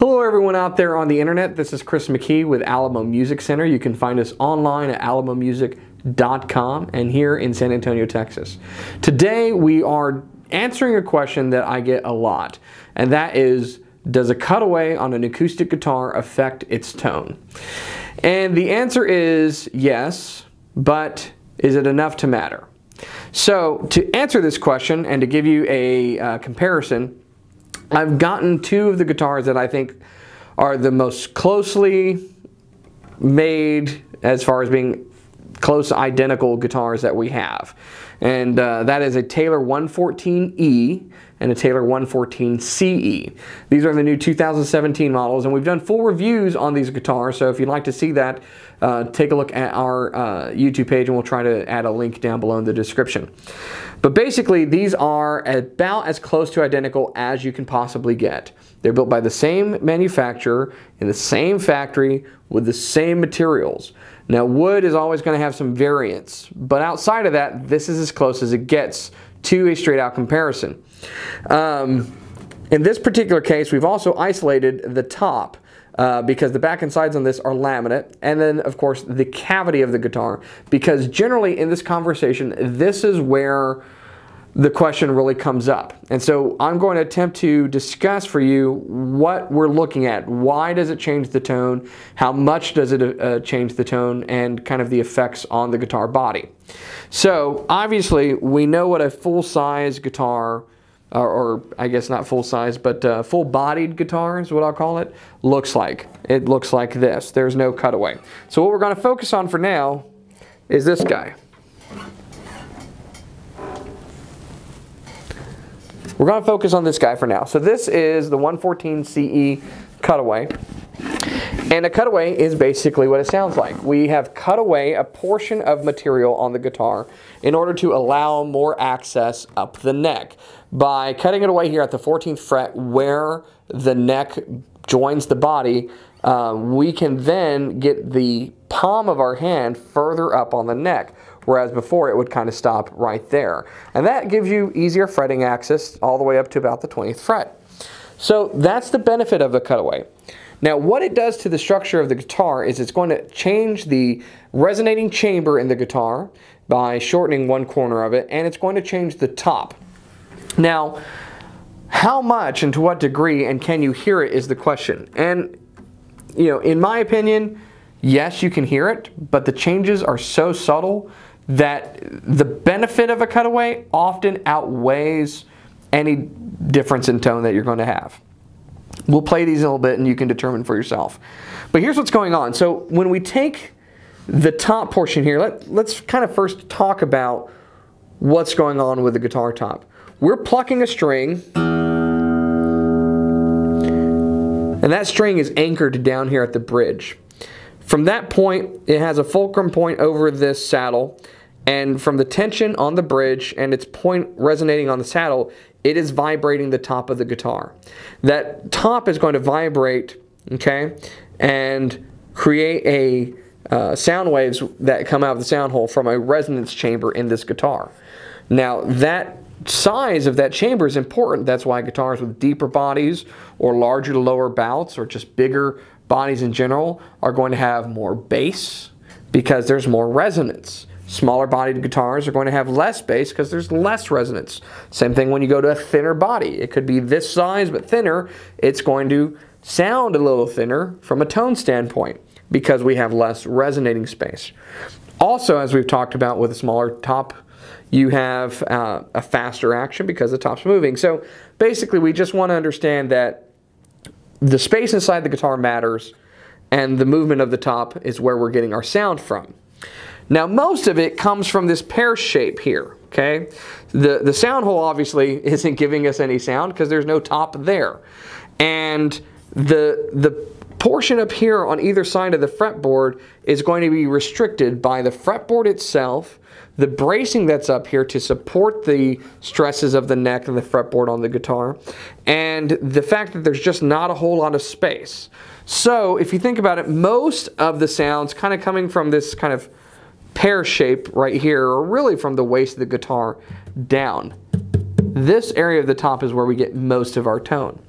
Hello everyone out there on the internet. This is Chris McKee with Alamo Music Center. You can find us online at alamomusic.com and here in San Antonio, Texas. Today we are answering a question that I get a lot, and that is, does a cutaway on an acoustic guitar affect its tone? And the answer is yes, but is it enough to matter? So to answer this question and to give you a uh, comparison, I've gotten two of the guitars that I think are the most closely made as far as being close identical guitars that we have. And uh, that is a Taylor 114E and a Taylor 114CE. These are the new 2017 models and we've done full reviews on these guitars so if you'd like to see that uh, take a look at our uh, YouTube page and we'll try to add a link down below in the description. But basically these are about as close to identical as you can possibly get. They're built by the same manufacturer in the same factory with the same materials. Now wood is always going to have some variance, but outside of that, this is as close as it gets to a straight out comparison. Um, in this particular case, we've also isolated the top uh, because the back and sides on this are laminate, and then of course the cavity of the guitar, because generally in this conversation, this is where the question really comes up. And so I'm going to attempt to discuss for you what we're looking at. Why does it change the tone? How much does it uh, change the tone? And kind of the effects on the guitar body. So obviously we know what a full-size guitar or, or, I guess not full size, but uh, full bodied guitar is what I'll call it, looks like. It looks like this. There's no cutaway. So what we're going to focus on for now is this guy. We're going to focus on this guy for now. So this is the 114 CE cutaway. And a cutaway is basically what it sounds like. We have cut away a portion of material on the guitar in order to allow more access up the neck. By cutting it away here at the 14th fret where the neck joins the body, uh, we can then get the palm of our hand further up on the neck whereas before it would kind of stop right there. And that gives you easier fretting access all the way up to about the 20th fret. So that's the benefit of the cutaway. Now what it does to the structure of the guitar is it's going to change the resonating chamber in the guitar by shortening one corner of it and it's going to change the top. Now how much and to what degree and can you hear it is the question. And you know in my opinion yes you can hear it but the changes are so subtle that the benefit of a cutaway often outweighs any difference in tone that you're going to have. We'll play these a little bit and you can determine for yourself. But here's what's going on. So when we take the top portion here, let, let's kind of first talk about what's going on with the guitar top. We're plucking a string and that string is anchored down here at the bridge. From that point, it has a fulcrum point over this saddle and from the tension on the bridge and its point resonating on the saddle, it is vibrating the top of the guitar. That top is going to vibrate, okay, and create a uh, sound waves that come out of the sound hole from a resonance chamber in this guitar. Now that size of that chamber is important. That's why guitars with deeper bodies or larger lower bouts or just bigger bodies in general are going to have more bass because there's more resonance. Smaller bodied guitars are going to have less bass because there's less resonance. Same thing when you go to a thinner body. It could be this size but thinner. It's going to sound a little thinner from a tone standpoint because we have less resonating space. Also, as we've talked about with a smaller top, you have uh, a faster action because the top's moving. So basically, we just want to understand that the space inside the guitar matters and the movement of the top is where we're getting our sound from. Now most of it comes from this pear shape here, okay? The, the sound hole obviously isn't giving us any sound because there's no top there. And the, the portion up here on either side of the fretboard is going to be restricted by the fretboard itself, the bracing that's up here to support the stresses of the neck and the fretboard on the guitar, and the fact that there's just not a whole lot of space. So if you think about it, most of the sounds kind of coming from this kind of pear shape right here, or really from the waist of the guitar down. This area of the top is where we get most of our tone.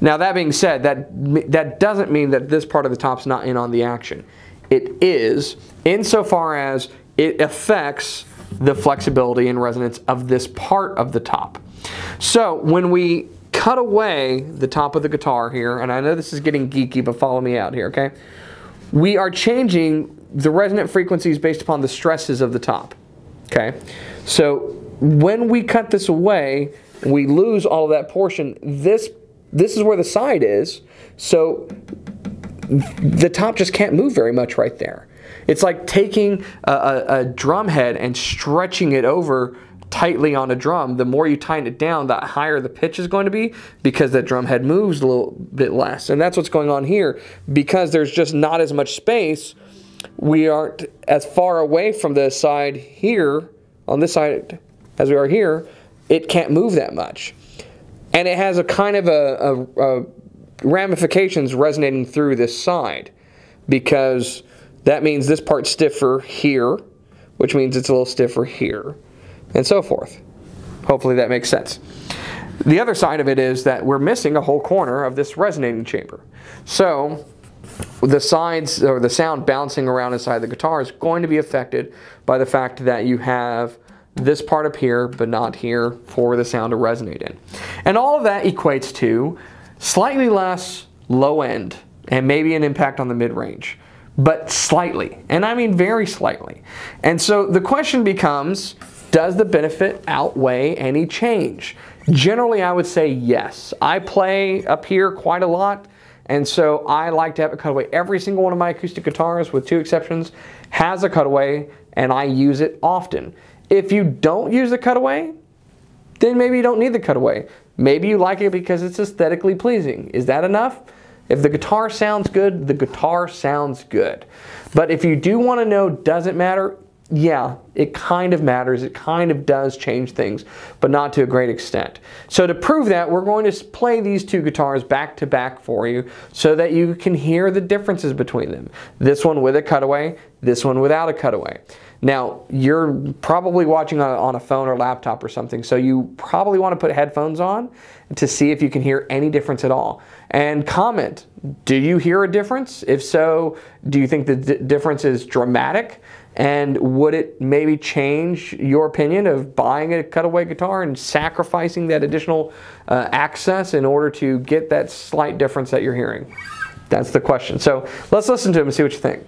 Now that being said, that that doesn't mean that this part of the top's not in on the action. It is, insofar as it affects the flexibility and resonance of this part of the top. So when we cut away the top of the guitar here, and I know this is getting geeky, but follow me out here, okay? We are changing the resonant frequency is based upon the stresses of the top, okay? So when we cut this away, we lose all of that portion. This this is where the side is, so the top just can't move very much right there. It's like taking a, a, a drum head and stretching it over tightly on a drum, the more you tighten it down, the higher the pitch is going to be because that drum head moves a little bit less. And that's what's going on here. Because there's just not as much space, we aren't as far away from the side here, on this side as we are here, it can't move that much. And it has a kind of a, a, a ramifications resonating through this side because that means this part's stiffer here, which means it's a little stiffer here, and so forth. Hopefully that makes sense. The other side of it is that we're missing a whole corner of this resonating chamber. So the sides or the sound bouncing around inside the guitar is going to be affected by the fact that you have this part up here, but not here for the sound to resonate in. And all of that equates to slightly less low end and maybe an impact on the mid range, but slightly. And I mean very slightly. And so the question becomes, does the benefit outweigh any change? Generally, I would say yes. I play up here quite a lot, and so I like to have a cutaway. Every single one of my acoustic guitars, with two exceptions, has a cutaway, and I use it often. If you don't use the cutaway, then maybe you don't need the cutaway. Maybe you like it because it's aesthetically pleasing. Is that enough? If the guitar sounds good, the guitar sounds good. But if you do want to know, does it matter? Yeah, it kind of matters. It kind of does change things, but not to a great extent. So to prove that, we're going to play these two guitars back to back for you so that you can hear the differences between them. This one with a cutaway, this one without a cutaway. Now, you're probably watching on a phone or laptop or something, so you probably want to put headphones on to see if you can hear any difference at all. And comment, do you hear a difference? If so, do you think the difference is dramatic? And would it maybe change your opinion of buying a cutaway guitar and sacrificing that additional uh, access in order to get that slight difference that you're hearing? That's the question. So let's listen to him and see what you think.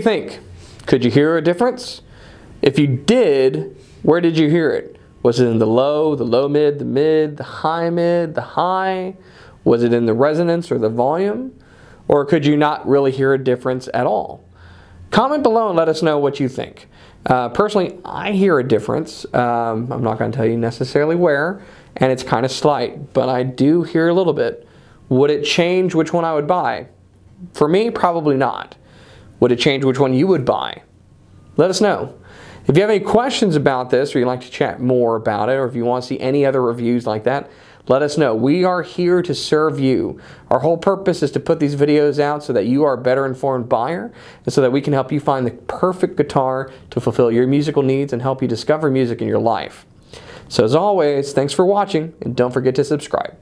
You think? Could you hear a difference? If you did, where did you hear it? Was it in the low, the low mid, the mid, the high mid, the high? Was it in the resonance or the volume? Or could you not really hear a difference at all? Comment below and let us know what you think. Uh, personally, I hear a difference. Um, I'm not going to tell you necessarily where, and it's kind of slight, but I do hear a little bit Would it change which one I would buy? For me, probably not. Would it change which one you would buy? Let us know. If you have any questions about this or you'd like to chat more about it or if you want to see any other reviews like that, let us know. We are here to serve you. Our whole purpose is to put these videos out so that you are a better informed buyer and so that we can help you find the perfect guitar to fulfill your musical needs and help you discover music in your life. So as always, thanks for watching and don't forget to subscribe.